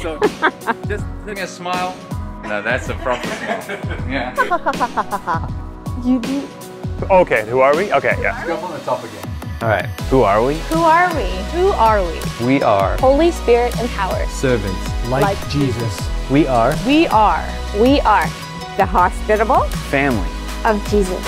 So just give me a smile. No, that's a proper smile. Yeah. You do. Okay, who are we? Okay, yeah. Go up on the top again. All right, who are we? Who are we? Who are we? We are Holy Spirit empowered. servants. like, Like Jesus. We are We are. We are the hospitable family. Of Jesus.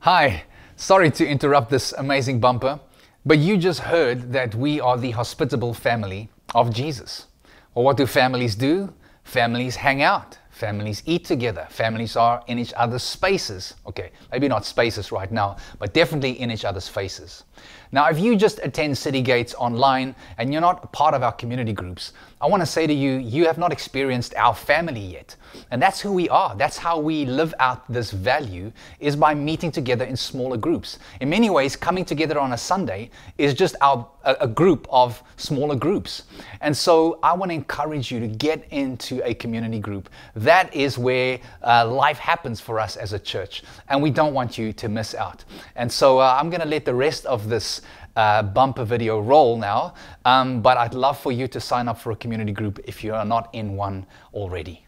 Hi, sorry to interrupt this amazing bumper, but you just heard that we are the hospitable family of Jesus. Well, what do families do? Families hang out. Families eat together. Families are in each other's spaces. Okay, maybe not spaces right now, but definitely in each other's faces. Now, if you just attend City Gates online and you're not part of our community groups, I want to say to you, you have not experienced our family yet. And that's who we are. That's how we live out this value is by meeting together in smaller groups. In many ways, coming together on a Sunday is just our a, a group of smaller groups. And so I want to encourage you to get into a community group. That is where uh, life happens for us as a church. And we don't want you to miss out. And so uh, I'm going to let the rest of this uh, bumper video roll now. Um, but I'd love for you to sign up for a community group if you are not in one already.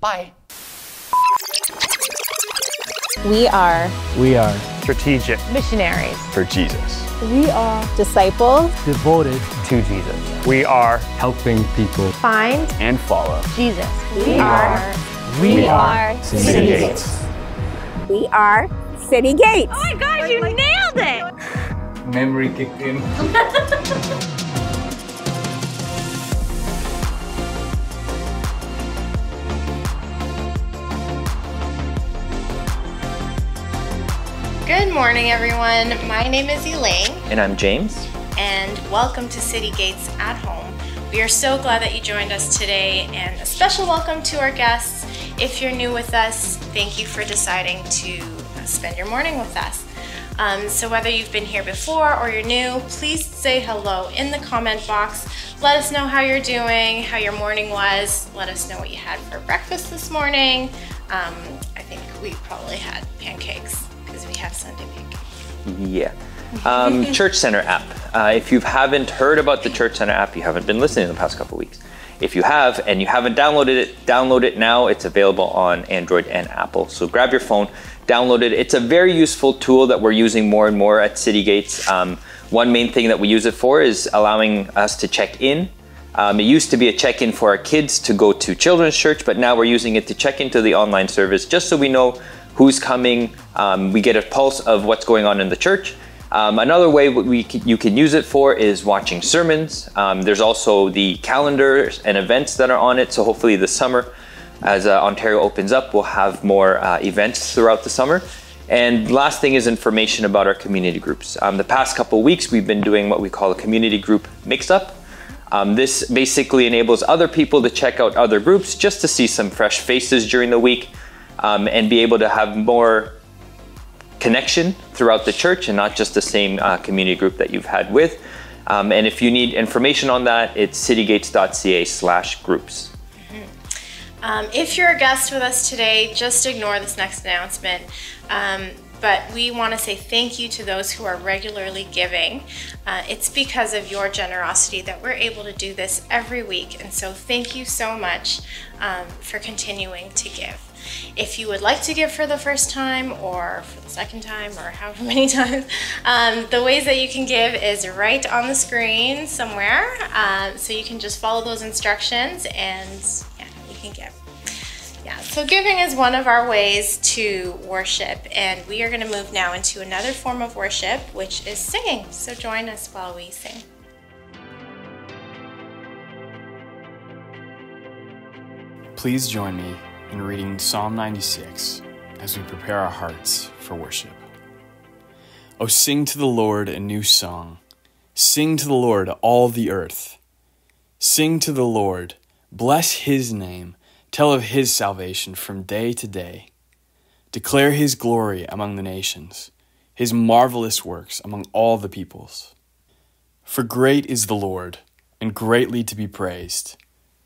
Bye. We are We are Strategic. missionaries. For Jesus. We are disciples. devoted To Jesus. We are helping people. Find And follow. Jesus. We, are. We are City Gates. We are City Gates. Oh my gosh, you nailed it! Memory kicked in. Good morning, everyone. My name is Elaine, And I'm James. and welcome to City Gates at Home. We are so glad that you joined us today, and a special welcome to our guests. If you're new with us, thank you for deciding to spend your morning with us. Um, so, whether you've been here before or you're new, please say hello in the comment box. Let us know how you're doing, how your morning was. Let us know what you had for breakfast this morning. Um, I think we probably had pancakes because we have Sunday pancakes. Yeah. Um, Church Center app. Uh, if you haven't heard about the Church Center app, you haven't been listening in the past couple weeks. If you have and you haven't downloaded it, download it now. It's available on Android and Apple. So grab your phone, download it. It's a very useful tool that we're using more and more at City Gates. Um, one main thing that we use it for is allowing us to check in. Um, it used to be a check in for our kids to go to children's church, but now we're using it to check into the online service just so we know who's coming. Um, we get a pulse of what's going on in the church. Um, another way we you can use it for is watching sermons. Um, there's also the calendars and events that are on it. So hopefully this summer, as uh, Ontario opens up, we'll have more uh, events throughout the summer. And last thing is information about our community groups. Um, the past couple weeks, we've been doing what we call a community group mix up. Um, this basically enables other people to check out other groups just to see some fresh faces during the week um, and be able to have more connection throughout the church and not just the same uh, community group that you've had with. Um, and if you need information on that, it's citygates.ca slash groups. Um, if you're a guest with us today, just ignore this next announcement. Um, but we want to say thank you to those who are regularly giving. Uh, it's because of your generosity that we're able to do this every week. And so thank you so much um, for continuing to give. If you would like to give for the first time or for the second time or however many times, um, the ways that you can give is right on the screen somewhere. Um, so you can just follow those instructions and can give. Yeah, so giving is one of our ways to worship, and we are going to move now into another form of worship, which is singing. So join us while we sing. Please join me in reading Psalm 96 as we prepare our hearts for worship. Oh, sing to the Lord a new song. Sing to the Lord, all the earth. Sing to the Lord, bless his name, tell of his salvation from day to day. Declare his glory among the nations, his marvelous works among all the peoples. For great is the Lord, and greatly to be praised.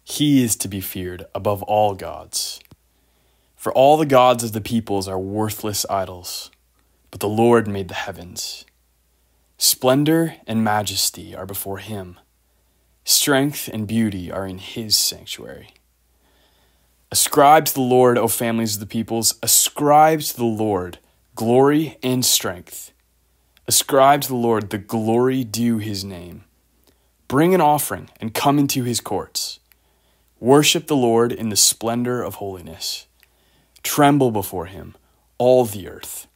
He is to be feared above all gods. For all the gods of the peoples are worthless idols, but the Lord made the heavens. Splendor and majesty are before him, Strength and beauty are in his sanctuary. Ascribe to the Lord, O families of the peoples, ascribe to the Lord glory and strength. Ascribe to the Lord the glory due his name. Bring an offering and come into his courts. Worship the Lord in the splendor of holiness. Tremble before him, all the earth.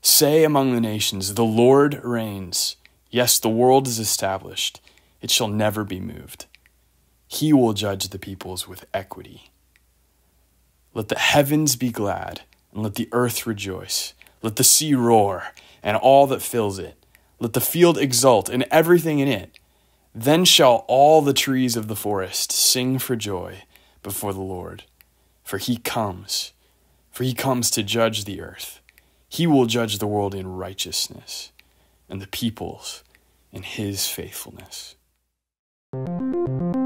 Say among the nations, The Lord reigns. Yes, the world is established it shall never be moved. He will judge the peoples with equity. Let the heavens be glad, and let the earth rejoice. Let the sea roar, and all that fills it. Let the field exult, and everything in it. Then shall all the trees of the forest sing for joy before the Lord. For he comes, for he comes to judge the earth. He will judge the world in righteousness, and the peoples in his faithfulness. Thank you.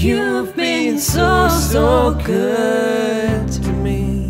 You've been so, so good to me.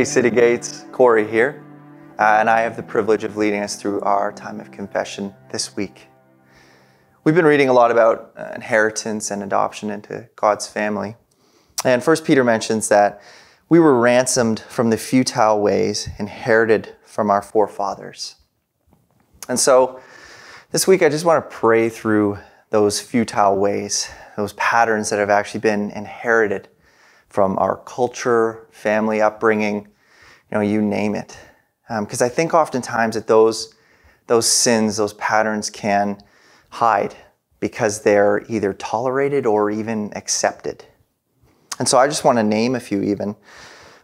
Hey, City Gates, Corey here, uh, and I have the privilege of leading us through our time of confession this week. We've been reading a lot about uh, inheritance and adoption into God's family, and First Peter mentions that we were ransomed from the futile ways inherited from our forefathers. And so, this week I just want to pray through those futile ways, those patterns that have actually been inherited from our culture, family upbringing, you know, you name it. Because I think oftentimes that those, those sins, those patterns can hide because they're either tolerated or even accepted. And so I just want to name a few even.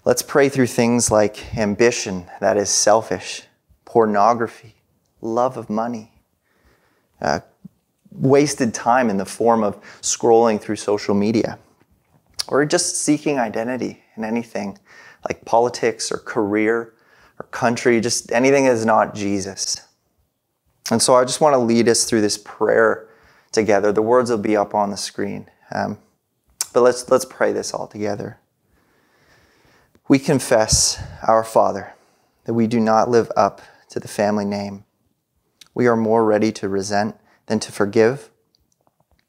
Let's pray through things like ambition, that is selfish, pornography, love of money, uh, wasted time in the form of scrolling through social media or just seeking identity in anything like politics or career or country, just anything that is not Jesus. And so I just want to lead us through this prayer together. The words will be up on the screen. Um, but let's, let's pray this all together. We confess, our Father, that we do not live up to the family name. We are more ready to resent than to forgive.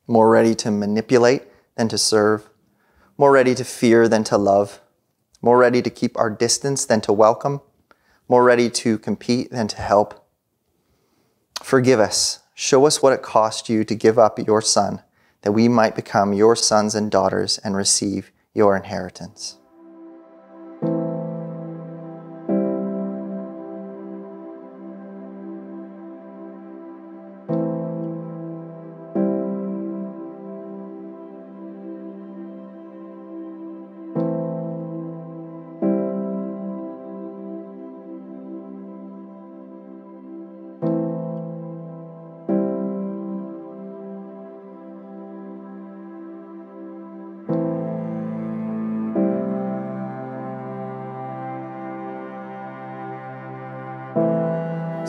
more ready to manipulate than to serve, more ready to fear than to love, more ready to keep our distance than to welcome, more ready to compete than to help. Forgive us. Show us what it cost you to give up your son, that we might become your sons and daughters and receive your inheritance.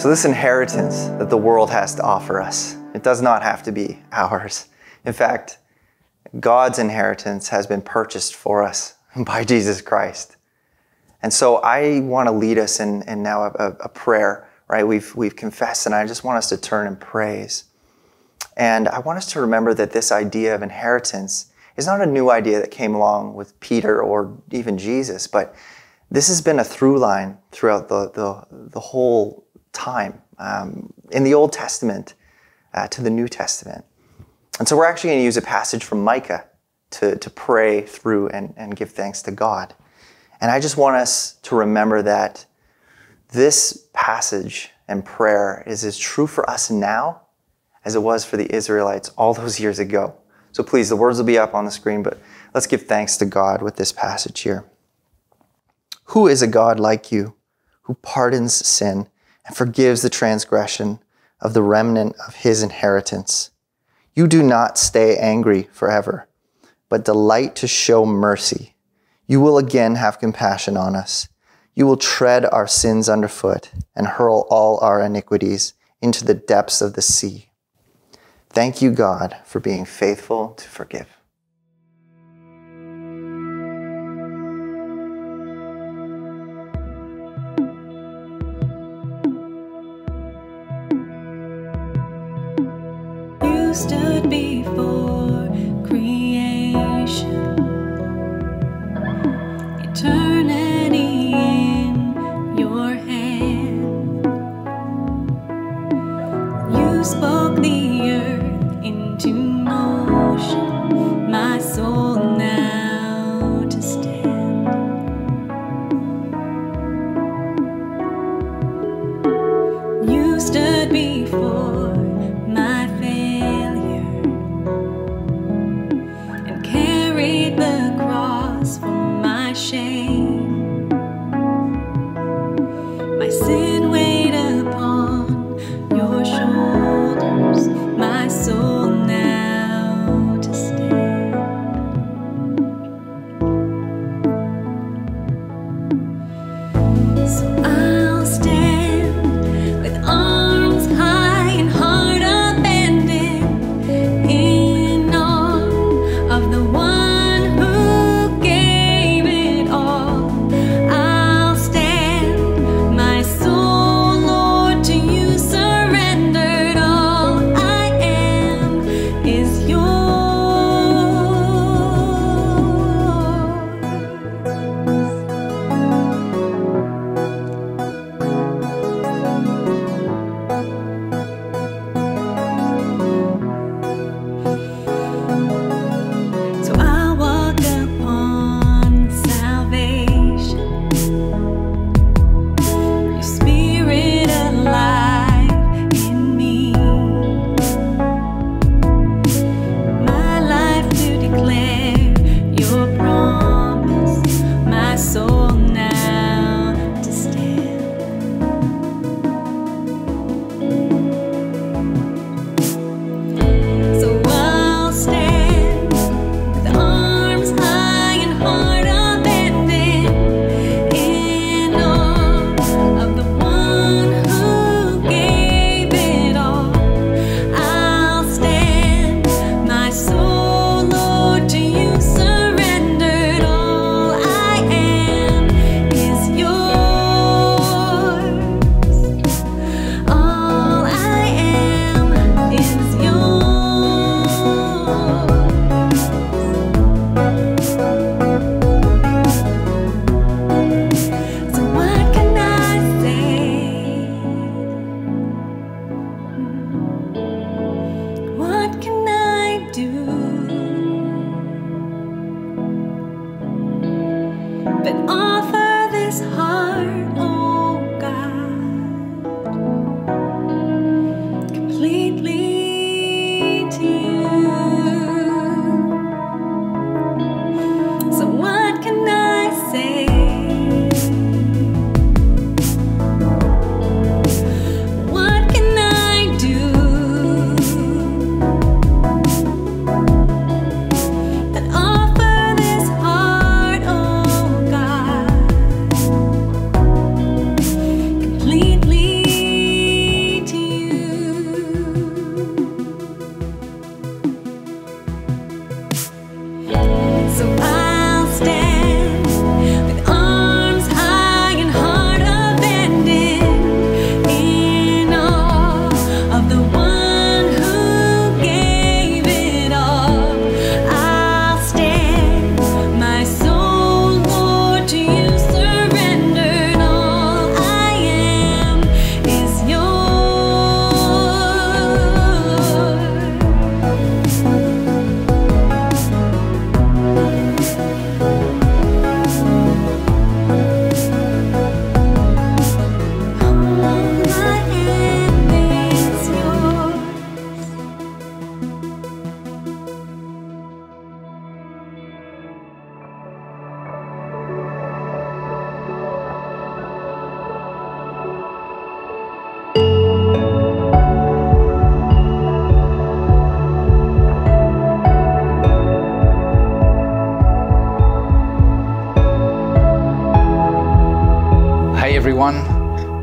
This inheritance that the world has to offer us, it does not have to be ours. In fact, God's inheritance has been purchased for us by Jesus Christ. And so, I want to lead us in, in now a, a prayer, right? We've, we've confessed, and I just want us to turn and praise. And I want us to remember that this idea of inheritance is not a new idea that came along with Peter or even Jesus, but this has been a through line throughout the, the, the whole time um, in the Old Testament uh, to the New Testament. And so we're actually going to use a passage from Micah to, to pray through and, and give thanks to God. And I just want us to remember that this passage and prayer is as true for us now as it was for the Israelites all those years ago. So please, the words will be up on the screen, but let's give thanks to God with this passage here. Who is a God like you who pardons sin and forgives the transgression of the remnant of his inheritance? You do not stay angry forever, but delight to show mercy. You will again have compassion on us. You will tread our sins underfoot and hurl all our iniquities into the depths of the sea. Thank you, God, for being faithful to forgive. You stood shoulders, my soul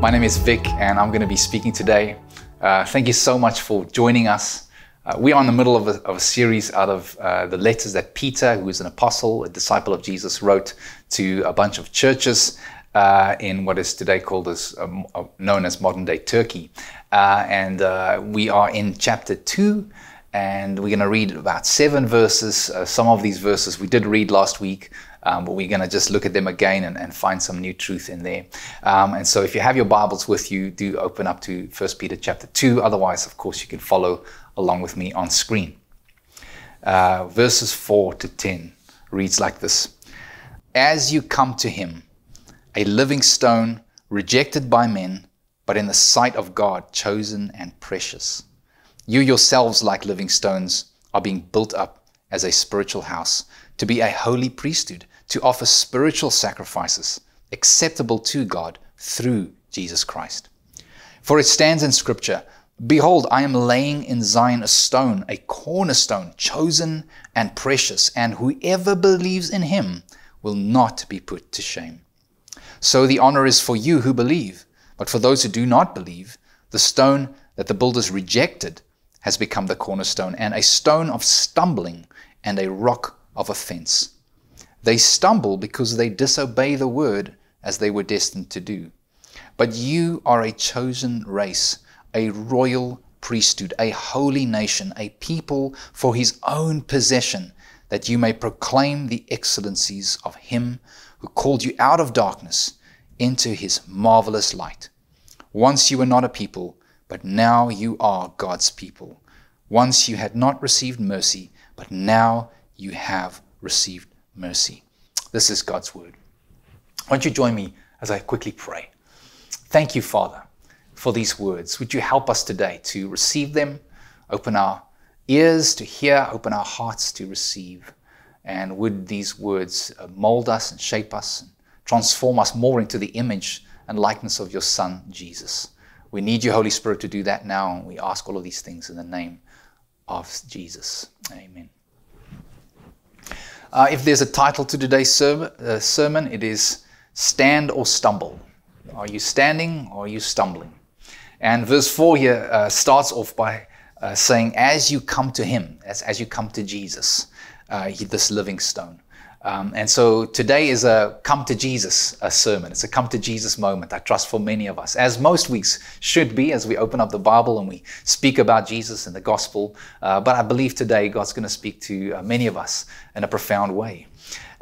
My name is Vic, and I'm going to be speaking today. Uh, thank you so much for joining us. Uh, we are in the middle of a, of a series out of uh, the letters that Peter, who is an apostle, a disciple of Jesus, wrote to a bunch of churches uh, in what is today called as um, uh, known as modern day Turkey. Uh, and we are in chapter two, and we're going to read about seven verses. Uh, some of these verses we did read last week. Um, but we're going to just look at them again and, and find some new truth in there. Um, and so, if you have your Bibles with you, do open up to 1 Peter chapter 2. Otherwise, of course, you can follow along with me on screen. Uh, verses 4 to 10 reads like this As you come to him, a living stone, rejected by men, but in the sight of God, chosen and precious. You yourselves, like living stones, are being built up as a spiritual house, to be a holy priesthood, to offer spiritual sacrifices acceptable to God through Jesus Christ. For it stands in Scripture Behold, I am laying in Zion a stone, a cornerstone, chosen and precious, and whoever believes in him will not be put to shame. So the honor is for you who believe, but for those who do not believe, the stone that the builders rejected has become the cornerstone, and a stone of stumbling and a rock of offense. They stumble because they disobey the word as they were destined to do. But you are a chosen race, a royal priesthood, a holy nation, a people for his own possession, that you may proclaim the excellencies of him who called you out of darkness into his marvelous light. Once you were not a people, but now you are God's people. Once you had not received mercy, but now you have received mercy. This is God's word. Won't you join me as I quickly pray? Thank you, Father, for these words. Would you help us today to receive them, open our ears to hear, open our hearts to receive? And would these words uh, mold us and shape us and transform us more into the image and likeness of your Son, Jesus? We need you, Holy Spirit, to do that now. And we ask all of these things in the name of Jesus. Amen. Uh, if there's a title to today's ser- uh, sermon, it is Stand or Stumble. Are you standing or are you stumbling? And verse 4 here uh, starts off by uh, saying, As you come to Him, as, as you come to Jesus, uh, he, this living stone. Um, and so today is a come to Jesus a sermon. It's a come to Jesus moment, I trust, for many of us, as most weeks should be as we open up the Bible and we speak about Jesus and the gospel. Uh, but I believe today God's going to speak to uh, many of us in a profound way.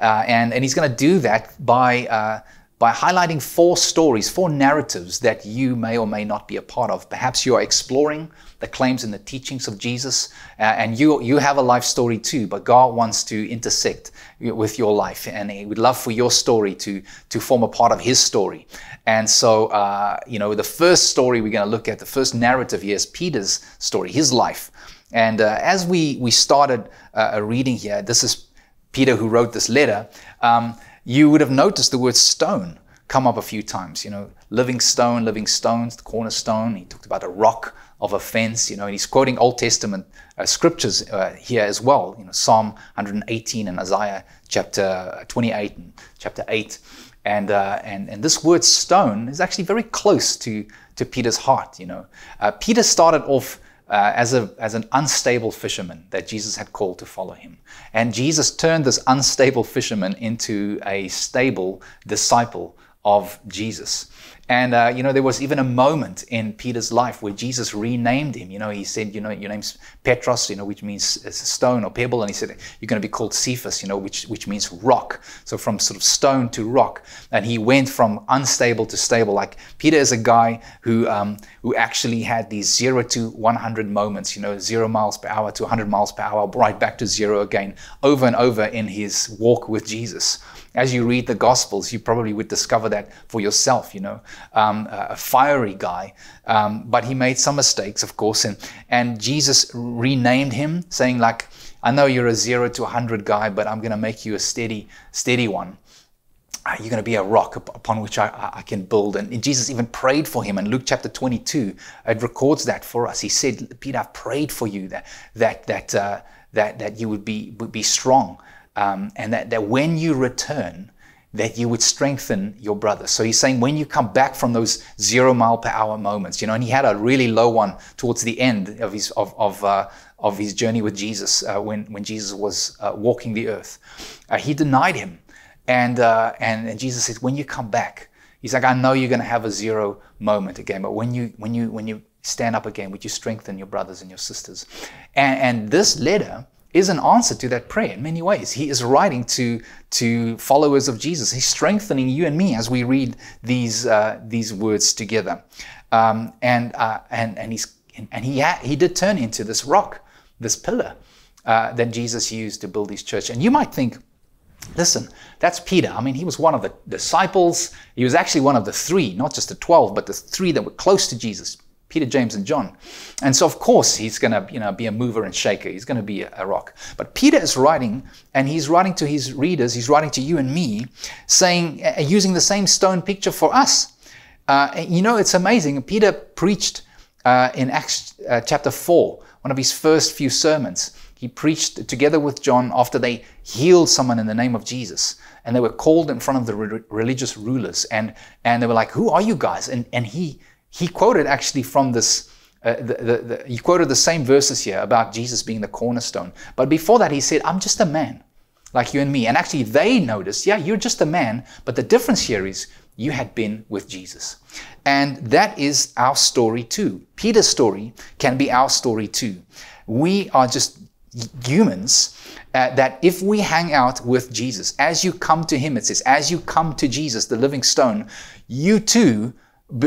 Uh, and, and He's going to do that by, uh, by highlighting four stories, four narratives that you may or may not be a part of. Perhaps you are exploring the claims and the teachings of Jesus, uh, and you you have a life story too. But God wants to intersect with your life, and He would love for your story to to form a part of His story. And so, uh, you know, the first story we're going to look at, the first narrative here is Peter's story, his life. And uh, as we we started uh, reading here, this is Peter who wrote this letter. Um, you would have noticed the word stone come up a few times. You know, living stone, living stones, the cornerstone. He talked about a rock of offense, you know, and he's quoting Old Testament uh, scriptures uh, here as well, you know, Psalm 118 and Isaiah chapter 28 and chapter 8. And, uh, and, and this word stone is actually very close to, to Peter's heart, you know. Uh, Peter started off uh, as, a, as an unstable fisherman that Jesus had called to follow him. And Jesus turned this unstable fisherman into a stable disciple of Jesus. And, uh, you know, there was even a moment in Peter's life where Jesus renamed him. You know, he said, you know, your name's Petros, you know, which means stone or pebble. And he said, you're going to be called Cephas, you know, which, which means rock. So from sort of stone to rock. And he went from unstable to stable. Like Peter is a guy who, um, who actually had these zero to 100 moments, you know, zero miles per hour to 100 miles per hour, right back to zero again, over and over in his walk with Jesus as you read the Gospels, you probably would discover that for yourself, you know, um, a fiery guy. Um, but he made some mistakes, of course, and, and Jesus renamed him, saying, like, I know you're a zero to a 100 guy, but I'm going to make you a steady, steady one. Uh, you're going to be a rock upon which I, I can build. And Jesus even prayed for him And Luke chapter 22. It records that for us. He said, Peter, I've prayed for you that, that, that, uh, that, that you would be, would be strong um, and that, that when you return, that you would strengthen your brothers. So he's saying when you come back from those zero mile per hour moments, you know, and he had a really low one towards the end of his of of uh, of his journey with Jesus uh, when when Jesus was uh, walking the earth. Uh, he denied him, and, uh, and and Jesus said, when you come back, he's like, I know you're going to have a zero moment again, but when you when you when you stand up again, would you strengthen your brothers and your sisters? And, and this letter is an answer to that prayer in many ways. He is writing to to followers of Jesus. He's strengthening you and me as we read these uh, these words together. Um, and uh, and and he's and he he did turn into this rock, this pillar uh, that Jesus used to build his church. And you might think. Listen, that's Peter. I mean, he was one of the disciples. He was actually one of the three, not just the 12, but the three that were close to Jesus Peter, James, and John. And so, of course, he's going to you know, be a mover and shaker. He's going to be a, rock. But Peter is writing, and he's writing to his readers, he's writing to you and me, saying, uh, using the same stone picture for us. Uh, you know, it's amazing. Peter preached uh, in Acts uh, chapter 4, one of his first few sermons. He preached together with John after they healed someone in the name of Jesus. And they were called in front of the re- religious rulers. And, and they were like, Who are you guys? And, and he he quoted actually from this, uh, the, the, the, he quoted the same verses here about Jesus being the cornerstone. But before that, he said, I'm just a man like you and me. And actually, they noticed, yeah, you're just a man. But the difference here is you had been with Jesus. And that is our story too. Peter's story can be our story too. We are just humans uh, that if we hang out with Jesus, as you come to Him, it says, as you come to Jesus, the living stone, you too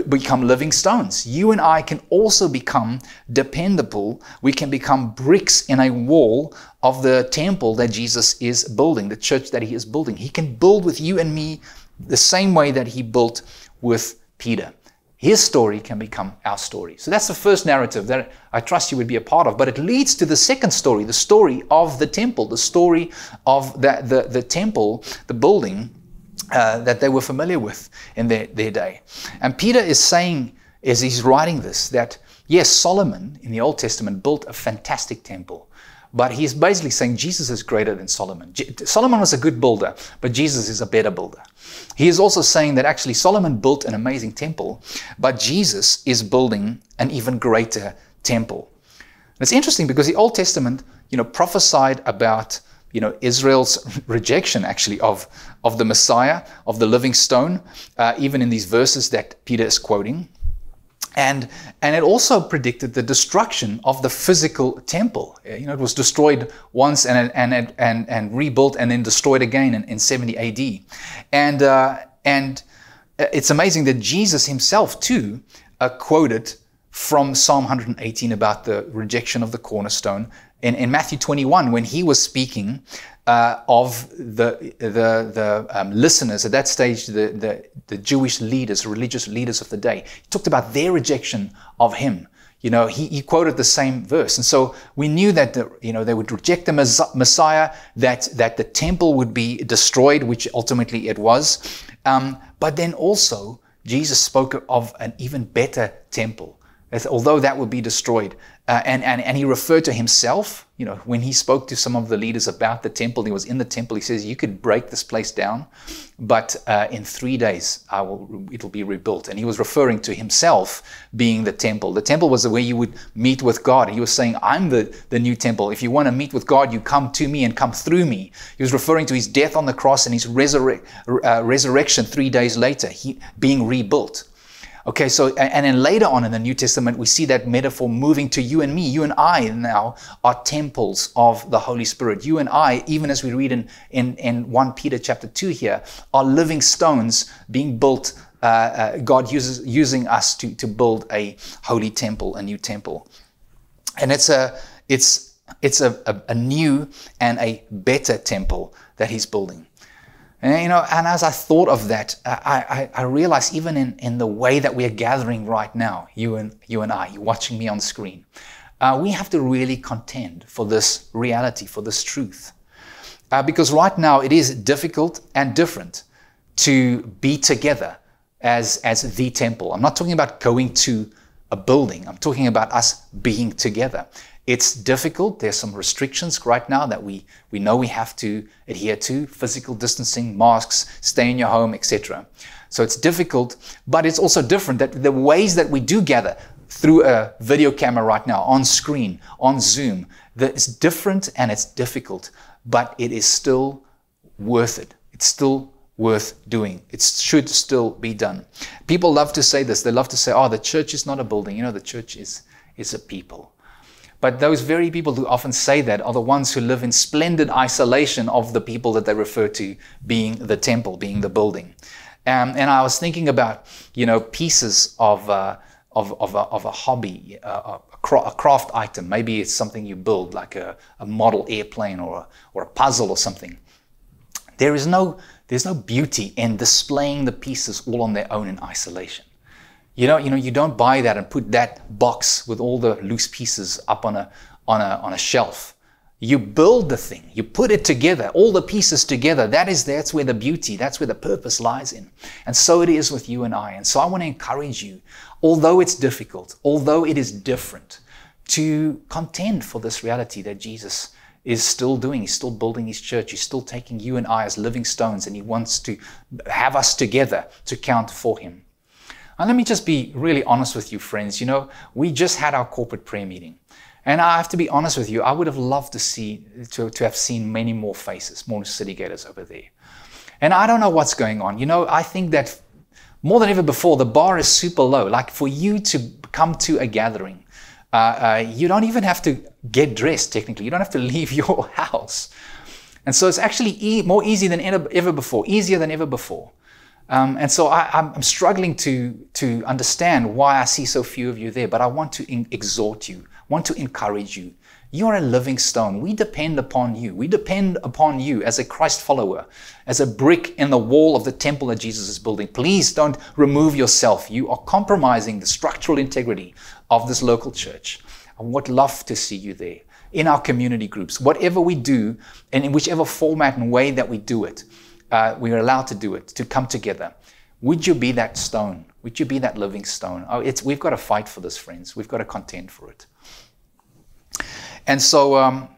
become living stones. You and I can also become dependable. We can become bricks in a wall of the temple that Jesus is building, the church that he is building. He can build with you and me the same way that he built with Peter. His story can become our story. So that's the first narrative that I trust you would be a part of. But it leads to the second story, the story of the temple, the story of the, the, the temple, the building uh, that they were familiar with in their, their day. And Peter is saying, as he's writing this, that yes, Solomon in the Old Testament built a fantastic temple. But he's basically saying Jesus is greater than Solomon. Solomon was a good builder, but Jesus is a better builder. He is also saying that actually Solomon built an amazing temple, but Jesus is building an even greater temple. And it's interesting because the Old Testament, you know, prophesied about you know Israel's rejection actually of of the Messiah of the living stone, uh, even in these verses that Peter is quoting, and and it also predicted the destruction of the physical temple. You know, it was destroyed once and and and and rebuilt and then destroyed again in, in 70 A.D. and uh, and it's amazing that Jesus himself too uh, quoted from Psalm 118 about the rejection of the cornerstone in, in Matthew 21 when he was speaking uh, of the, the, the um, listeners at that stage, the, the, the Jewish leaders, religious leaders of the day. He talked about their rejection of him. You know, he, he quoted the same verse. And so we knew that, the, you know, they would reject the Messiah, that, that the temple would be destroyed, which ultimately it was. Um, but then also, Jesus spoke of an even better temple, although that would be destroyed. Uh, and, and, and he referred to himself, you know, when he spoke to some of the leaders about the temple, he was in the temple, he says, you could break this place down, but uh, in three days I will, it'll be rebuilt. And he was referring to himself being the temple. The temple was the way you would meet with God. He was saying, I'm the, the new temple. If you want to meet with God, you come to me and come through me. He was referring to his death on the cross and his resurre- uh, resurrection three days later, he, being rebuilt. Okay, so, and then later on in the New Testament, we see that metaphor moving to you and me. You and I now are temples of the Holy Spirit. You and I, even as we read in, in, in 1 Peter chapter 2 here, are living stones being built, uh, uh, God uses, using us to, to build a holy temple, a new temple. And it's a, it's, it's a, a, a new and a better temple that he's building. And, you know, and as I thought of that, I, I, I realized even in, in the way that we are gathering right now, you and, you and I, you watching me on screen, uh, we have to really contend for this reality, for this truth. Uh, because right now it is difficult and different to be together as, as the temple. I'm not talking about going to a building, I'm talking about us being together. It's difficult. There's some restrictions right now that we, we know we have to adhere to physical distancing, masks, stay in your home, etc. So it's difficult, but it's also different that the ways that we do gather through a video camera right now, on screen, on Zoom, that it's different and it's difficult, but it is still worth it. It's still worth doing. It should still be done. People love to say this. They love to say, oh, the church is not a building. You know, the church is, is a people. But those very people who often say that are the ones who live in splendid isolation of the people that they refer to being the temple, being the building. Um, and I was thinking about, you know, pieces of, uh, of, of, a, of a hobby, uh, a, cra- a craft item. Maybe it's something you build, like a, a model airplane or a, or a puzzle or something. There is no, there's no beauty in displaying the pieces all on their own in isolation. You know, you know, you don't buy that and put that box with all the loose pieces up on a, on a, on a shelf. You build the thing, you put it together, all the pieces together. That is, that's where the beauty, that's where the purpose lies in. And so it is with you and I. And so I want to encourage you, although it's difficult, although it is different, to contend for this reality that Jesus is still doing. He's still building his church. He's still taking you and I as living stones, and he wants to have us together to count for him. And let me just be really honest with you, friends. You know, we just had our corporate prayer meeting. And I have to be honest with you, I would have loved to see to, to have seen many more faces, more city gators over there. And I don't know what's going on. You know, I think that more than ever before, the bar is super low. Like for you to come to a gathering, uh, uh, you don't even have to get dressed technically. You don't have to leave your house. And so it's actually e- more easy than ever, ever before, easier than ever before. Um, and so I, am struggling to, to understand why I see so few of you there, but I want to in- exhort you, want to encourage you. You're a living stone. We depend upon you. We depend upon you as a Christ follower, as a brick in the wall of the temple that Jesus is building. Please don't remove yourself. You are compromising the structural integrity of this local church. I would love to see you there in our community groups, whatever we do, and in whichever format and way that we do it uh, we are allowed to do it, to come together. Would you be that stone? Would you be that living stone? Oh, it's, we've got to fight for this, friends. We've got to contend for it. And so, um,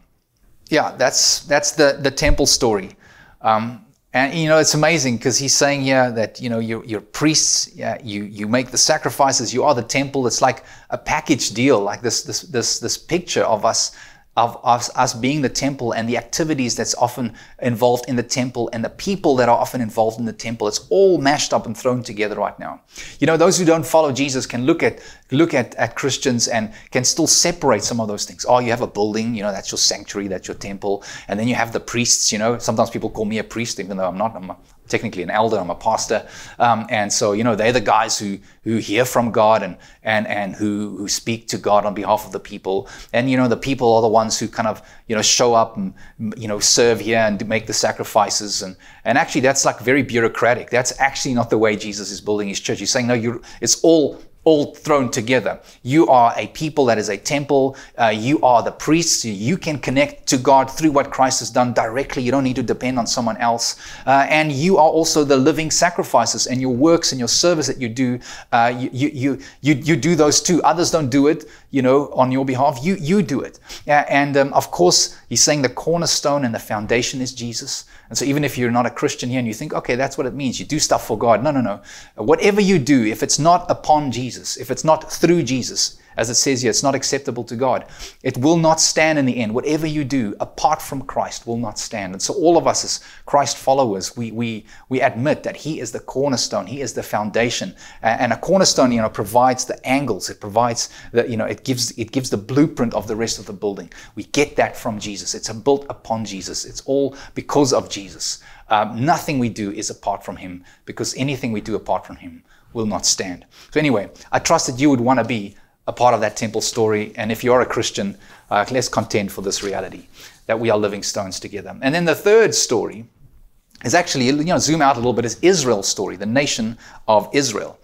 yeah, that's, that's the, the temple story. Um, and you know, it's amazing because he's saying here that you know you're, you're priests, yeah, you you make the sacrifices, you are the temple. It's like a package deal, like this this this this picture of us of us, us being the temple and the activities that's often involved in the temple and the people that are often involved in the temple. It's all mashed up and thrown together right now. You know, those who don't follow Jesus can look at look at, at Christians and can still separate some of those things. Oh, you have a building, you know, that's your sanctuary, that's your temple. And then you have the priests, you know. Sometimes people call me a priest, even though I'm not. I'm a, technically an elder, I'm a pastor. Um, and so, you know, they're the guys who, who hear from God and, and, and who, who speak to God on behalf of the people. And, you know, the people are the ones who kind of, you know, show up and, you know, serve here and make the sacrifices. And, and actually, that's like very bureaucratic. That's actually not the way Jesus is building his church. He's saying, no, you it's all all thrown together. You are a people that is a temple. Uh, you are the priests. You can connect to God through what Christ has done directly. You don't need to depend on someone else. Uh, and you are also the living sacrifices and your works and your service that you do. Uh, you, you, you, you do those too. Others don't do it, you know, on your behalf. You, you do it. and um, of course, he's saying the cornerstone and the foundation is Jesus. And so even if you're not a Christian here and you think, okay, that's what it means, you do stuff for God. No, no, no. Whatever you do, if it's not upon Jesus, if it's not through Jesus, as it says here, it's not acceptable to God. It will not stand in the end. Whatever you do apart from Christ will not stand. And so all of us as Christ followers, we, we, we admit that He is the cornerstone. He is the foundation. And a cornerstone, you know, provides the angles. It provides the, you know, it gives, it gives the blueprint of the rest of the building. We get that from Jesus. It's built upon Jesus. It's all because of Jesus. Um, nothing we do is apart from Him because anything we do apart from Him will not stand. So anyway, I trust that you would want to be a part of that temple story. And if you're a Christian, uh, let's contend for this reality that we are living stones together. And then the third story is actually, you know, zoom out a little bit, is Israel's story, the nation of Israel.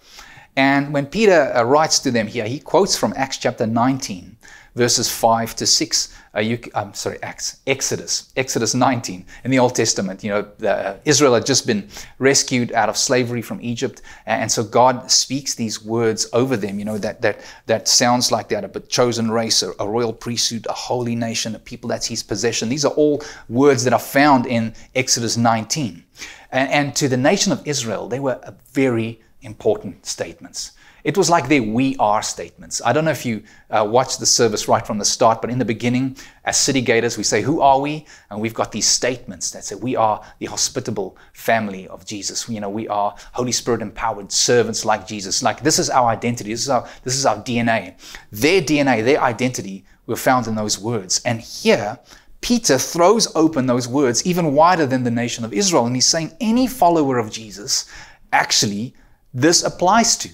And when Peter uh, writes to them here, he quotes from Acts chapter 19, verses 5 to 6. Uh, you, I'm sorry, Acts, Exodus, Exodus 19 in the Old Testament. You know, uh, Israel had just been rescued out of slavery from Egypt, and so God speaks these words over them. You know that that that sounds like that a chosen race, a, a royal priesthood, a holy nation, a people that's His possession. These are all words that are found in Exodus 19, and, and to the nation of Israel, they were very important statements. It was like their we are statements. I don't know if you uh, watched the service right from the start, but in the beginning, as city gators, we say, Who are we? And we've got these statements that say, We are the hospitable family of Jesus. You know, we are Holy Spirit empowered servants like Jesus. Like, this is our identity. This is our, this is our DNA. Their DNA, their identity were found in those words. And here, Peter throws open those words even wider than the nation of Israel. And he's saying, Any follower of Jesus, actually, this applies to.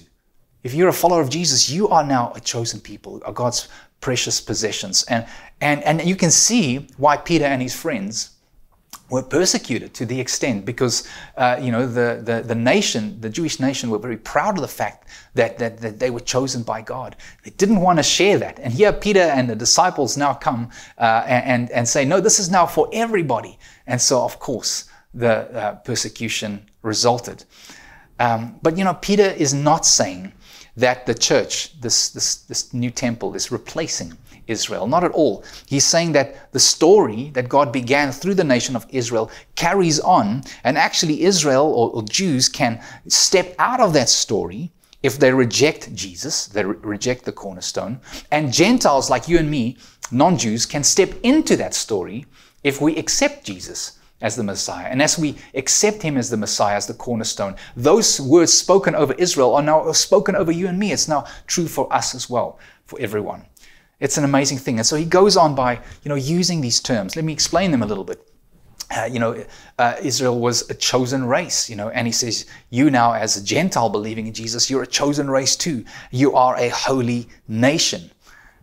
If you're a follower of Jesus, you are now a chosen people, are God's precious possessions. And, and, and you can see why Peter and his friends were persecuted to the extent because uh, you know the, the, the nation, the Jewish nation, were very proud of the fact that, that, that they were chosen by God. They didn't want to share that. And here Peter and the disciples now come uh, and, and say, no, this is now for everybody. And so, of course, the uh, persecution resulted. Um, but you know, Peter is not saying that the church, this, this, this new temple, is replacing Israel. Not at all. He's saying that the story that God began through the nation of Israel carries on, and actually, Israel or, or Jews can step out of that story if they reject Jesus, they re- reject the cornerstone, and Gentiles like you and me, non Jews, can step into that story if we accept Jesus as the Messiah. And as we accept him as the Messiah, as the cornerstone, those words spoken over Israel are now spoken over you and me. It's now true for us as well, for everyone. It's an amazing thing. And so he goes on by, you know, using these terms. Let me explain them a little bit. Uh, you know, uh, Israel was a chosen race, you know, and he says, You now, as a Gentile believing in Jesus, you're a chosen race too. You are a holy nation.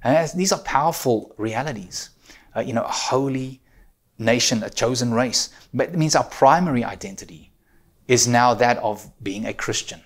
And these are powerful realities. Uh, you know, a holy nation, a chosen race. But it means our primary identity is now that of being a Christian.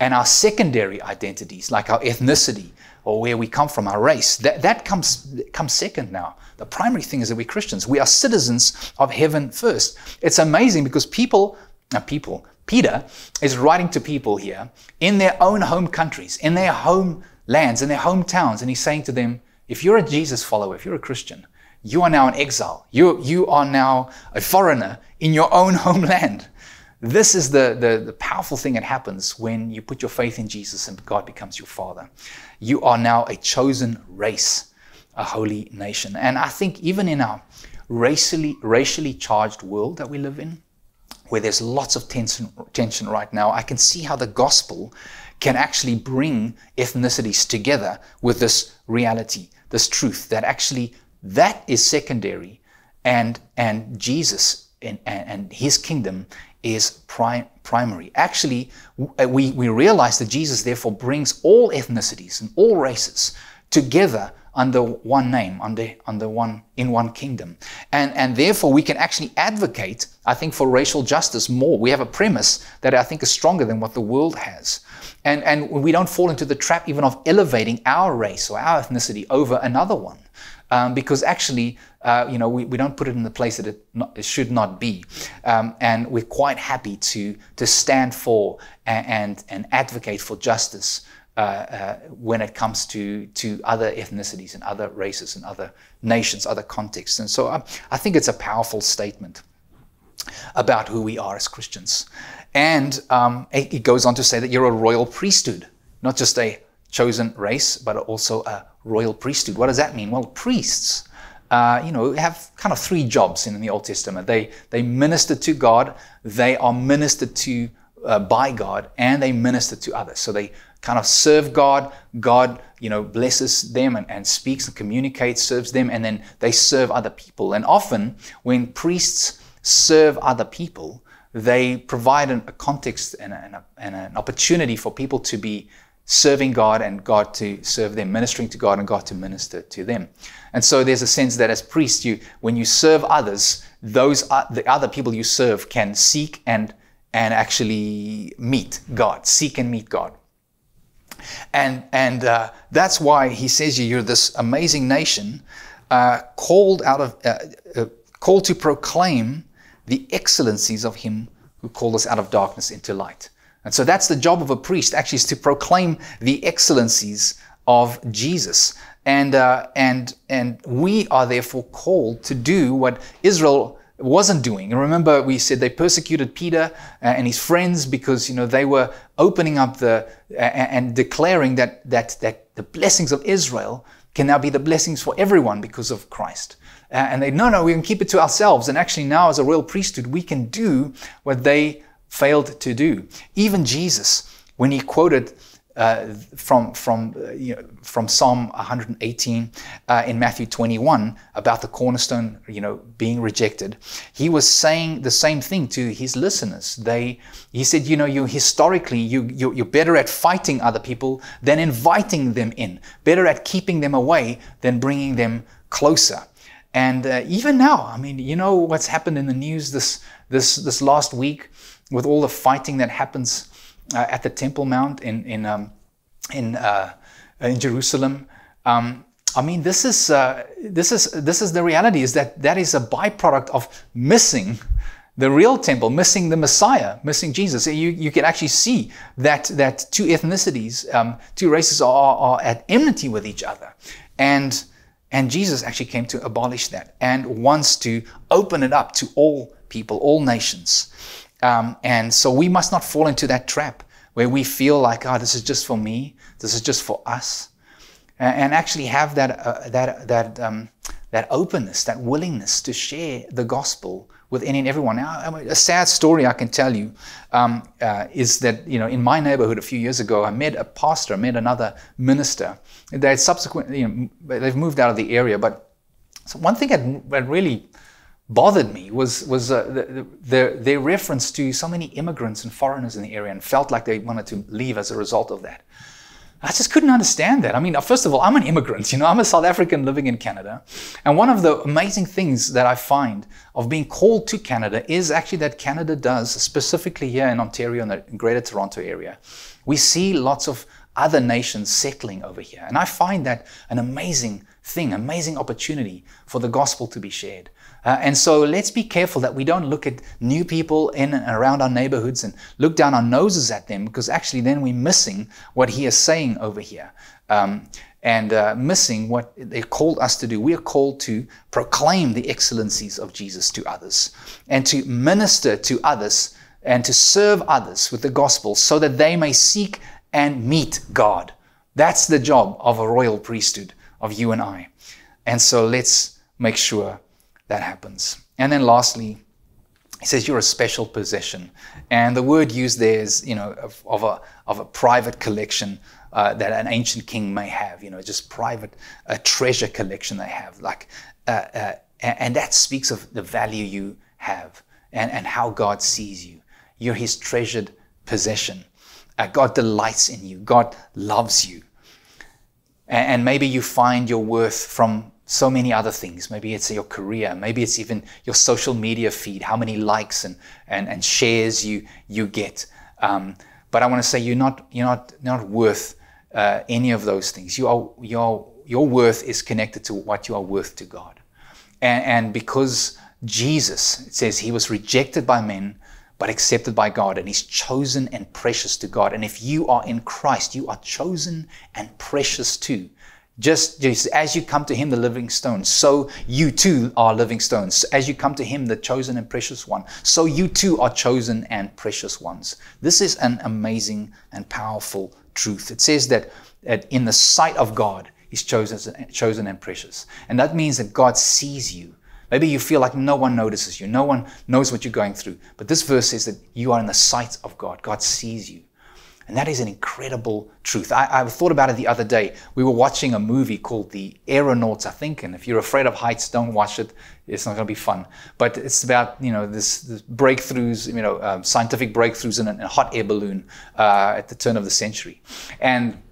And our secondary identities, like our ethnicity or where we come from, our race, that, that comes, comes second now. The primary thing is that we're Christians. We are citizens of heaven first. It's amazing because people, uh, people, Peter is writing to people here in their own home countries, in their home lands, in their hometowns, and he's saying to them, if you're a Jesus follower, if you're a Christian, you are now an exile. You, you are now a foreigner in your own homeland. This is the, the, the, powerful thing that happens when you put your faith in Jesus and God becomes your Father. You are now a chosen race, a holy nation. And I think even in our racially, racially charged world that we live in, where there's lots of tension, tension right now, I can see how the gospel can actually bring ethnicities together with this reality, this truth that actually that is secondary and, and Jesus and, and his kingdom is pri- primary. Actually, we, we realize that Jesus therefore brings all ethnicities and all races together under one name, under, under one, in one kingdom. And, and therefore we can actually advocate, I think, for racial justice more. We have a premise that I think is stronger than what the world has. And, and we don't fall into the trap even of elevating our race or our ethnicity over another one um, because actually, uh, you know, we, we don't put it in the place that it, not, it should not be. Um, and we're quite happy to, to stand for and, and, advocate for justice uh, uh, when it comes to, to other ethnicities and other races and other nations, other contexts. And so I, um, I think it's a powerful statement about who we are as Christians. And um, it goes on to say that you're a royal priesthood, not just a chosen race, but also a royal priesthood. What does that mean? Well, priests, uh, you know, have kind of three jobs in the Old Testament. They they minister to God, they are ministered to uh, by God, and they minister to others. So they kind of serve God. God, you know, blesses them and, and speaks and communicates, serves them, and then they serve other people. And often, when priests serve other people, they provide an, a context and, a, and, an opportunity for people to be serving God and God to serve them, ministering to God and God to minister to them. And so there's a sense that as priests, you when you serve others, those are, the other people you serve can seek and and actually meet God, seek and meet God. And, and uh, that's why he says you, you're this amazing nation uh, called out of, uh, uh, called to proclaim the excellencies of him who called us out of darkness into light. And so that's the job of a priest, actually, is to proclaim the excellencies of Jesus. And, uh, and, and we are therefore called to do what Israel wasn't doing. And remember, we said they persecuted Peter uh, and his friends because you know they were opening up the uh, and declaring that that that the blessings of Israel can now be the blessings for everyone because of Christ. Uh, and they no, no, we can keep it to ourselves. And actually, now as a royal priesthood, we can do what they failed to do. Even Jesus, when he quoted uh, from from uh, you know, from Psalm 118 uh, in Matthew 21 about the cornerstone, you know, being rejected. He was saying the same thing to his listeners. They, he said, you know, you historically you, you you're better at fighting other people than inviting them in. Better at keeping them away than bringing them closer. And uh, even now, I mean, you know what's happened in the news this this this last week with all the fighting that happens uh, at the Temple Mount in in um, in uh, in Jerusalem. Um, I mean, this is uh, this is this is the reality. Is that that is a byproduct of missing the real temple, missing the Messiah, missing Jesus. You you can actually see that that two ethnicities, um, two races are, are at enmity with each other, and and Jesus actually came to abolish that and wants to open it up to all people, all nations. Um, and so we must not fall into that trap where we feel like, oh, this is just for me, this is just for us, and, actually have that uh, that that um, that openness, that willingness to share the gospel with any and everyone. Now, a sad story I can tell you um, uh, is that you know in my neighborhood a few years ago, I met a pastor, I met another minister. They had subsequently, you know, they've moved out of the area, but so one thing that, that really bothered me was was uh, the, the, their reference to so many immigrants and foreigners in the area, and felt like they wanted to leave as a result of that. I just couldn't understand that. I mean, first of all, I'm an immigrant, you know, I'm a South African living in Canada. And one of the amazing things that I find of being called to Canada is actually that Canada does, specifically here in Ontario and the Greater Toronto area. We see lots of other nations settling over here. And I find that an amazing thing, amazing opportunity for the gospel to be shared. Uh, and so let's be careful that we don't look at new people in and around our neighborhoods and look down our noses at them because actually then we're missing what he is saying over here. Um, and uh, missing what they called us to do. We are called to proclaim the excellencies of Jesus to others and to minister to others and to serve others with the gospel so that they may seek and meet God. That's the job of a royal priesthood, of you and I. And so let's make sure that happens. And then lastly, he says you're a special possession. And the word used there is, you know, of, of a, of a private collection uh, that an ancient king may have, you know, just private, a treasure collection they have. Like, uh, uh, and that speaks of the value you have and, and how God sees you. You're his treasured possession. Uh, God delights in you. God loves you. And, and maybe you find your worth from so many other things. Maybe it's your career. Maybe it's even your social media feed, how many likes and, and, and shares you, you get. Um, but I want to say you're not, you're not, not worth uh, any of those things. You are, your, your worth is connected to what you are worth to God. And, and because Jesus, it says he was rejected by men, but accepted by God, and he's chosen and precious to God. And if you are in Christ, you are chosen and precious too. Just, just as you come to him, the living stone, so you too are living stones. As you come to him, the chosen and precious one, so you too are chosen and precious ones. This is an amazing and powerful truth. It says that, that in the sight of God, he's chosen, chosen and precious. And that means that God sees you. Maybe you feel like no one notices you, no one knows what you're going through. But this verse says that you are in the sight of God. God sees you. And that is an incredible truth. I, I, thought about it the other day. We were watching a movie called The Aeronauts, I think. And if you're afraid of heights, don't watch it. It's not going to be fun. But it's about you know this, this breakthroughs, you know, um, scientific breakthroughs in a, in a, hot air balloon uh, at the turn of the century. And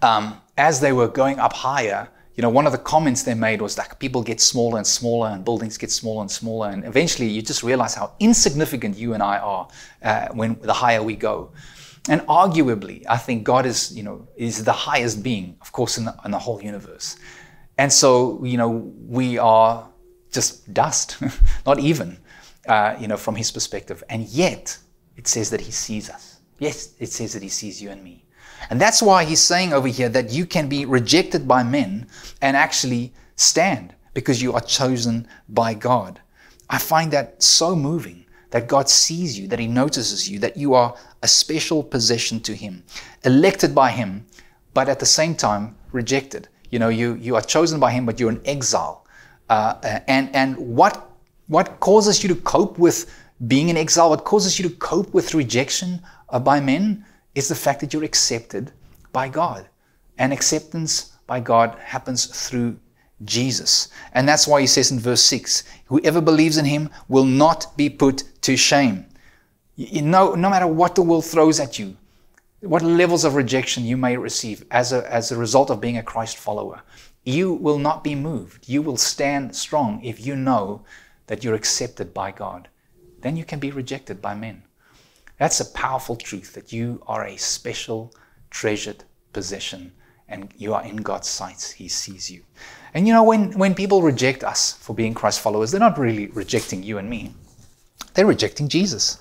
um, as they were going up higher, you know, one of the comments they made was that people get smaller and smaller and buildings get smaller and smaller. And eventually you just realize how insignificant you and I are uh, when the higher we go. And arguably, I think God is, you know, is the highest being, of course, in the, in the whole universe. And so, you know, we are just dust, not even, uh, you know, from his perspective. And yet, it says that he sees us. Yes, it says that he sees you and me. And that's why he's saying over here that you can be rejected by men and actually stand because you are chosen by God. I find that so moving that God sees you, that He notices you, that you are a special possession to Him, elected by Him, but at the same time rejected. You know, you, you are chosen by Him, but you're in exile. Uh, and and what what causes you to cope with being in exile? What causes you to cope with rejection uh, by men is the fact that you're accepted by God, and acceptance by God happens through Jesus. And that's why he says in verse 6 whoever believes in him will not be put to shame. You know, no matter what the world throws at you, what levels of rejection you may receive as a, as a result of being a Christ follower, you will not be moved. You will stand strong if you know that you're accepted by God. Then you can be rejected by men. That's a powerful truth that you are a special, treasured possession and you are in God's sight. He sees you. And you know, when, when people reject us for being Christ followers, they're not really rejecting you and me, they're rejecting Jesus.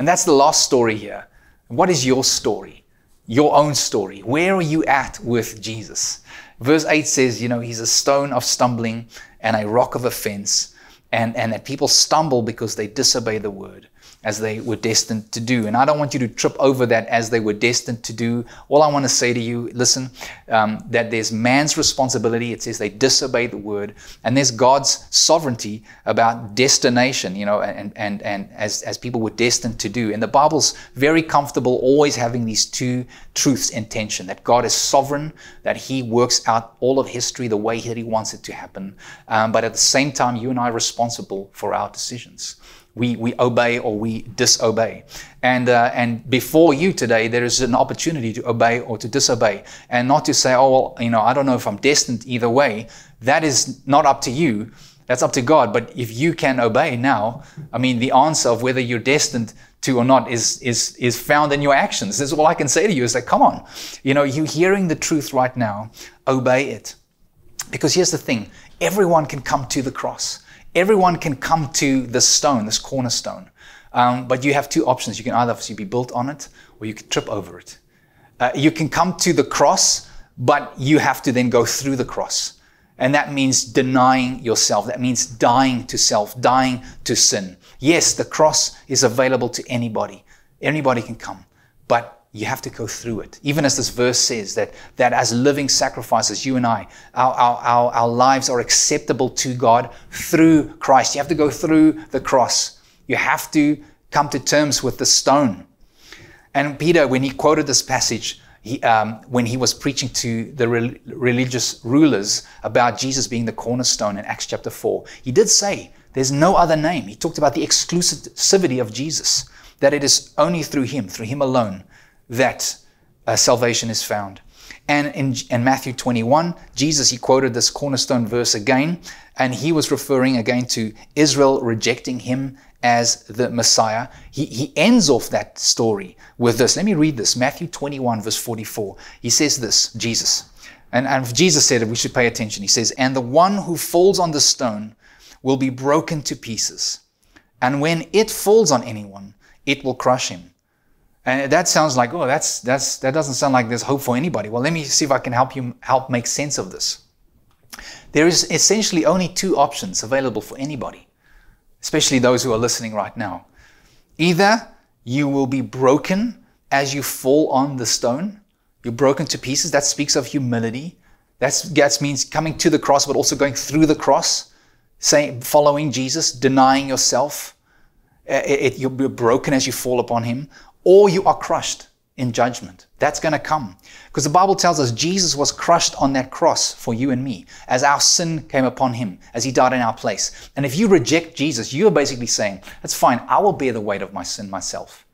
And that's the last story here. What is your story? Your own story. Where are you at with Jesus? Verse 8 says, you know, he's a stone of stumbling and a rock of offense, and, and that people stumble because they disobey the word as they were destined to do. And I don't want you to trip over that as they were destined to do. All I want to say to you, listen, um, that there's man's responsibility. It says they disobey the word, and there's God's sovereignty about destination, you know, and, and, and as, as people were destined to do. And the Bible's very comfortable always having these two truths in tension that God is sovereign, that He works out all of history the way that He wants it to happen. Um, but at the same time, you and I are responsible for our decisions we, we obey or we disobey. And, uh, and before you today, there is an opportunity to obey or to disobey. And not to say, oh, well, you know, I don't know if I'm destined either way. That is not up to you. That's up to God. But if you can obey now, I mean, the answer of whether you're destined to or not is, is, is found in your actions. This is all I can say to you is that, come on, you know, you hearing the truth right now, obey it. Because here's the thing everyone can come to the cross everyone can come to this stone, this cornerstone. Um, but you have two options. You can either obviously be built on it or you can trip over it. Uh, you can come to the cross, but you have to then go through the cross. And that means denying yourself. That means dying to self, dying to sin. Yes, the cross is available to anybody. Anybody can come. But you have to go through it. Even as this verse says that, that as living sacrifices, you and I, our, our, our, our lives are acceptable to God through Christ. You have to go through the cross. You have to come to terms with the stone. And Peter, when he quoted this passage, he, um, when he was preaching to the re- religious rulers about Jesus being the cornerstone in Acts chapter 4, he did say, There's no other name. He talked about the exclusivity of Jesus, that it is only through him, through him alone, that uh, salvation is found. And in, in, Matthew 21, Jesus, he quoted this cornerstone verse again, and he was referring again to Israel rejecting him as the Messiah. He, he ends off that story with this. Let me read this Matthew 21, verse 44. He says this, Jesus. And, and Jesus said it, we should pay attention. He says, And the one who falls on the stone will be broken to pieces. And when it falls on anyone, it will crush him. And that sounds like, oh, that's, that's, that doesn't sound like there's hope for anybody. Well, let me see if I can help you help make sense of this. There is essentially only two options available for anybody, especially those who are listening right now. Either you will be broken as you fall on the stone, you're broken to pieces. That speaks of humility. That's, that means coming to the cross, but also going through the cross, saying, following Jesus, denying yourself. Uh, it, it, you're broken as you fall upon Him or you are crushed in judgment. That's going to come. Because the Bible tells us Jesus was crushed on that cross for you and me as our sin came upon him, as he died in our place. And if you reject Jesus, you're basically saying, That's fine, I will bear the weight of my sin myself.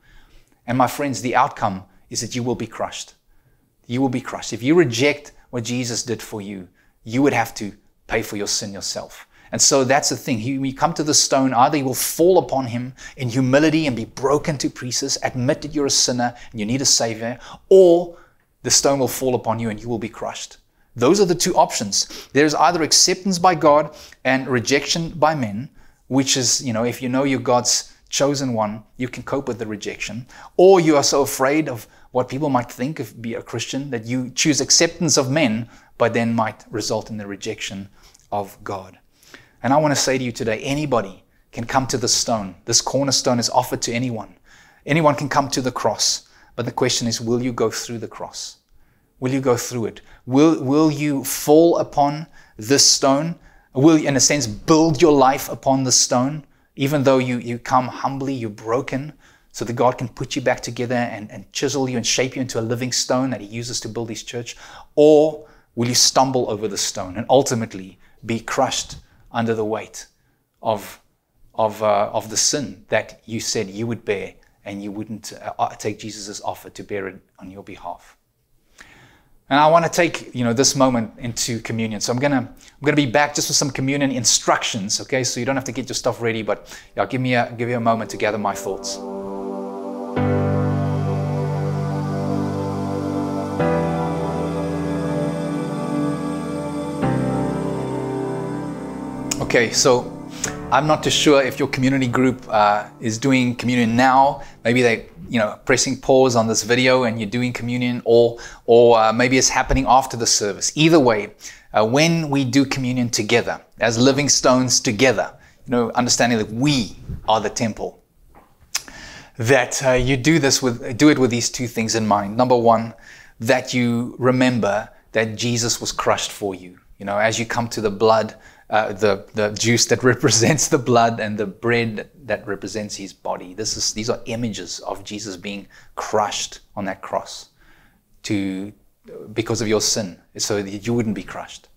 And my friends, the outcome is that you will be crushed. You will be crushed. If you reject what Jesus did for you, you would have to pay for your sin yourself. And so that's the thing. He, you come to the stone, either you will fall upon him in humility and be broken to pieces, admit that you're a sinner and you need a savior, or the stone will fall upon you and you will be crushed. Those are the two options. There's either acceptance by God and rejection by men, which is, you know, if you know you're God's chosen one, you can cope with the rejection, or you are so afraid of what people might think of be a Christian that you choose acceptance of men, but then might result in the rejection of God. And I want to say to you today anybody can come to the stone. This cornerstone is offered to anyone. Anyone can come to the cross. But the question is will you go through the cross? Will you go through it? Will, will you fall upon this stone? Will you, in a sense, build your life upon the stone? Even though you, you come humbly, you're broken, so that God can put you back together and, and chisel you and shape you into a living stone that He uses to build His church? Or will you stumble over the stone and ultimately be crushed under the weight of, of, uh, of the sin that you said you would bear and you wouldn't uh, take Jesus' offer to bear it on your behalf? And I want to take, you know, this moment into communion. So I'm gonna I'm gonna be back just with some communion instructions, okay? So you don't have to get your stuff ready, but yeah, give me a give you a moment to gather my thoughts. Okay, so I'm not too sure if your community group uh, is doing communion now. Maybe they, you know, pressing pause on this video and you're doing communion, or or uh, maybe it's happening after the service. Either way, uh, when we do communion together as living stones together, you know, understanding that we are the temple. That uh, you do this with do it with these two things in mind. Number one, that you remember that Jesus was crushed for you. You know, as you come to the blood uh, the the juice that represents the blood and the bread that represents his body. This is these are images of Jesus being crushed on that cross to because of your sin, so that you wouldn't be crushed.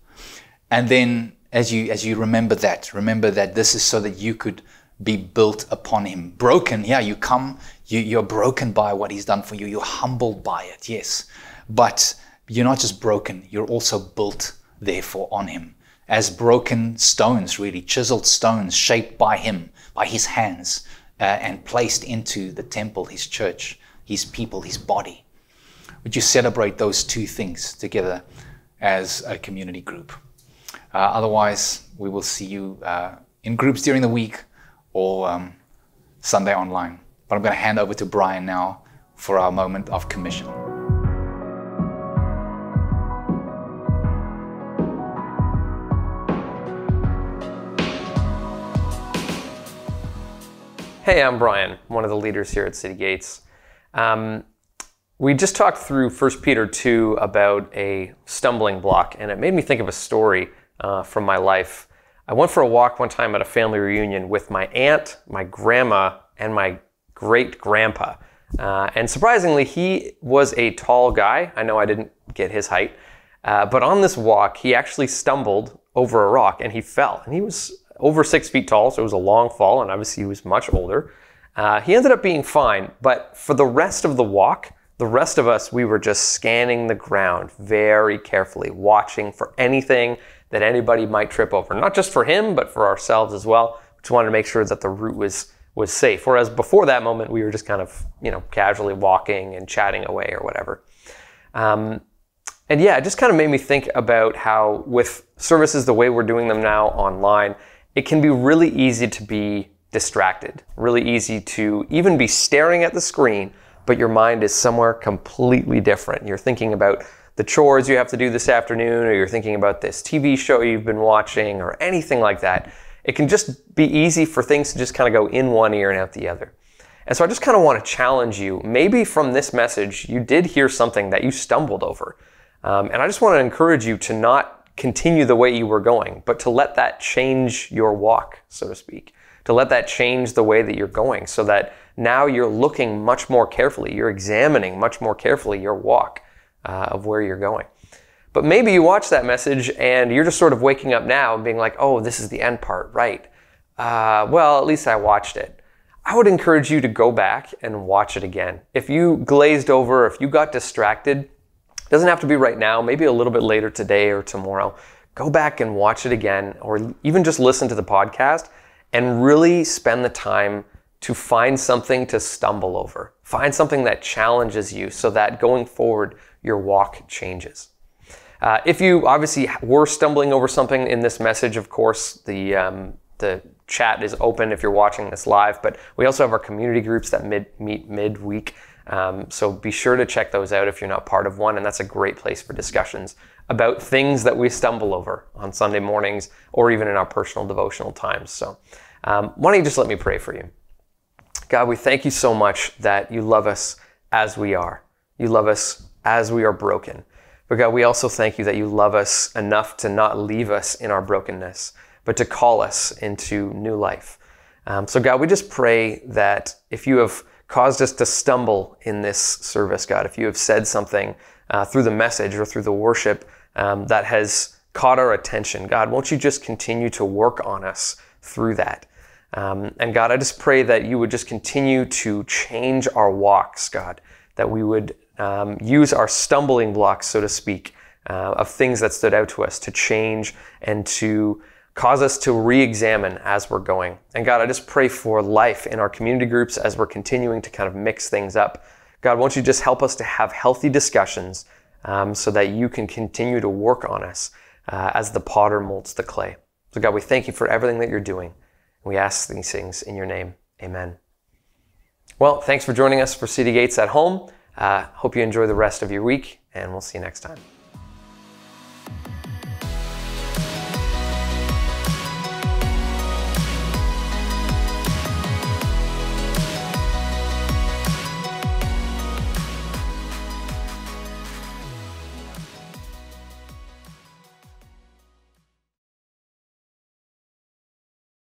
And then as you as you remember that, remember that this is so that you could be built upon him. Broken, yeah, you come, you, you're broken by what he's done for you. You're humbled by it, yes. But you're not just broken, you're also built therefore on him as broken stones, really, chiseled stones shaped by him, by his hands, uh, and placed into the temple, his church, his people, his body. Would you celebrate those two things together as a community group? Uh, otherwise, we will see you uh, in groups during the week or um, Sunday online. But I'm going to hand over to Brian now for our moment of commission. Hey, I'm Brian, one of the leaders here at City Gates. Um, we just talked through 1 Peter 2 about a stumbling block, and it made me think of a story uh, from my life. I went for a walk one time at a family reunion with my aunt, my grandma, and my great grandpa. Uh, and surprisingly, he was a tall guy. I know I didn't get his height. Uh, but on this walk, he actually stumbled over a rock and he fell. And he was over six feet tall, so it was a long fall, and obviously he was much older. Uh, he ended up being fine, but for the rest of the walk, the rest of us, we were just scanning the ground very carefully, watching for anything that anybody might trip over. Not just for him, but for ourselves as well. We just wanted to make sure that the route was was safe. Whereas before that moment, we were just kind of you know casually walking and chatting away or whatever. Um, and yeah, it just kind of made me think about how with services the way we're doing them now online, it can be really easy to be distracted, really easy to even be staring at the screen, but your mind is somewhere completely different. You're thinking about the chores you have to do this afternoon, or you're thinking about this TV show you've been watching, or anything like that. It can just be easy for things to just kind of go in one ear and out the other. And so I just kind of want to challenge you. Maybe from this message, you did hear something that you stumbled over. Um, and I just want to encourage you to not continue the way you were going, but to let that change your walk, so to speak. To let that change the way that you're going so that now you're looking much more carefully, you're examining much more carefully your walk uh, of where you're going. But maybe you watch that message and you're just sort of waking up now and being like, oh, this is the end part, right? Uh, well, at least I watched it. I would encourage you to go back and watch it again. If you glazed over, if you got distracted, doesn't have to be right now, maybe a little bit later today or tomorrow. go back and watch it again, or even just listen to the podcast and really spend the time to find something to stumble over. Find something that challenges you so that going forward, your walk changes. Uh, if you obviously were stumbling over something in this message, of course, the, um, the chat is open if you're watching this live, but we also have our community groups that mid, meet midweek. Um, so be sure to check those out if you're not part of one, and that's a great place for discussions about things that we stumble over on Sunday mornings or even in our personal devotional times. So um, why don't you just let me pray for you? God, we thank you so much that you love us as we are. You love us as we are broken. But God, we also thank you that you love us enough to not leave us in our brokenness, but to call us into new life. Um, so, God, we just pray that if you have caused us to stumble in this service, God, if you have said something uh, through the message or through the worship um, that has caught our attention, God, won't you just continue to work on us through that? Um, and God, I just pray that you would just continue to change our walks, God, that we would um, use our stumbling blocks, so to speak, uh, of things that stood out to us to change and to cause us to re examine as we're going. And God, I just pray for life in our community groups as we're continuing to kind of mix things up. God, won't you just help us to have healthy discussions um, so that you can continue to work on us uh, as the potter molds the clay. So, God, we thank you for everything that you're doing. We ask these things in your name. Amen. Well, thanks for joining us for City Gates at Home. Uh, hope you enjoy the rest of your week, and we'll see you next time.